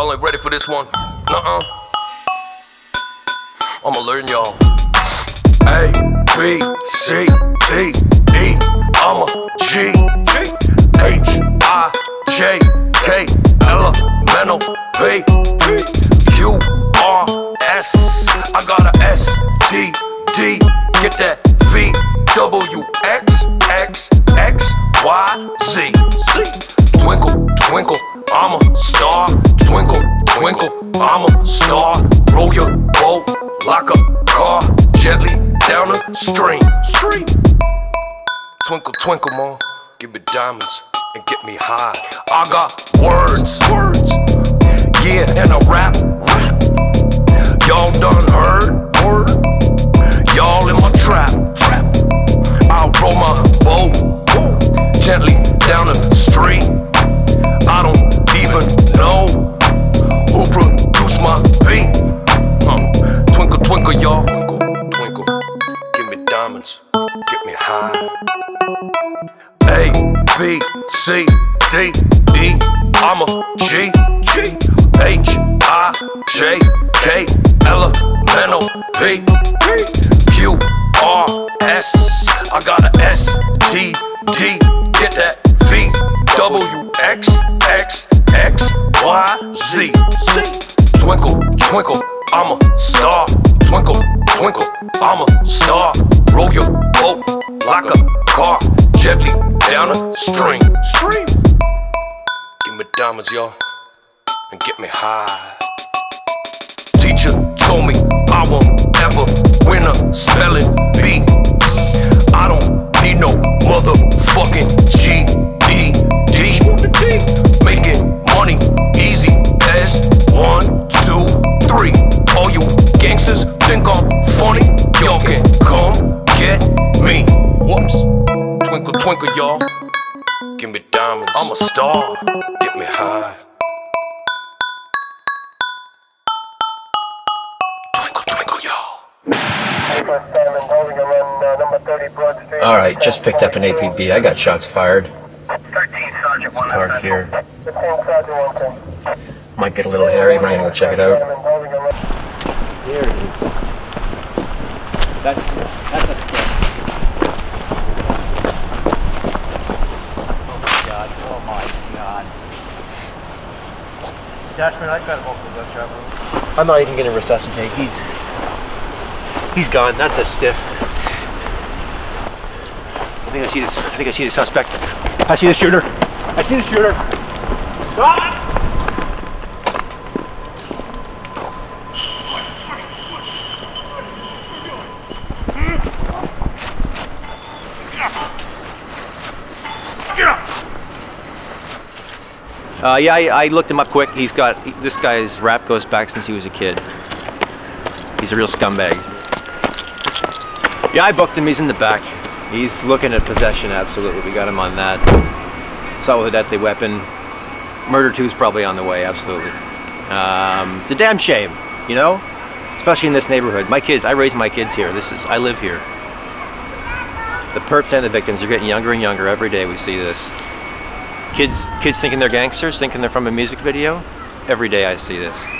Y'all ain't ready for this one? Nuh-uh. I'ma learn y'all. A, B, C, D, E. I'm a G, G, H, I, J, K, elemental, P, P, Q, R, S. I got a S, T, D. Get that star. Roll your boat like a car, gently down the stream. Stream. Twinkle, twinkle, mom, give me diamonds and get me high. I got words, words, yeah, and a rap, rap. Y'all done heard, word. Y'all in my trap, trap. I'll roll my boat gently down the street. A, B, C, D, E. I'm a G, G, H, I, J, K, elemental, P, P, Q, R, S. I got a S, T, D. Get that V, W, X, X, X, Y, Z, Z. Twinkle, twinkle, I'm a star. Twinkle, twinkle, I'm a star. Like a car, gently down a stream. Stream. Give me diamonds, y'all, and get me high. Teacher told me I won't ever win a spelling Twinkle, twinkle, y'all. Give me diamonds. I'm a star. Get me high. Twinkle, twinkle, y'all. All right, just picked up an APB. I got shots fired. 13 Sergeant Park here. Might get a little hairy. Might go check it out. Here it is. That's that's a stick. I've got multiple gunshot wound. I'm not even gonna resuscitate. He's he's gone. That's a stiff. I think I see this. I think I see the suspect. I see the shooter. I see the shooter. Ah! Uh, yeah, I, I looked him up quick. He's got this guy's rap goes back since he was a kid. He's a real scumbag. Yeah, I booked him. He's in the back. He's looking at possession. Absolutely, we got him on that. Assault with a deadly weapon. Murder two is probably on the way. Absolutely. Um, it's a damn shame, you know, especially in this neighborhood. My kids. I raise my kids here. This is. I live here. The perps and the victims are getting younger and younger every day. We see this. Kids, kids thinking they're gangsters, thinking they're from a music video. Every day I see this.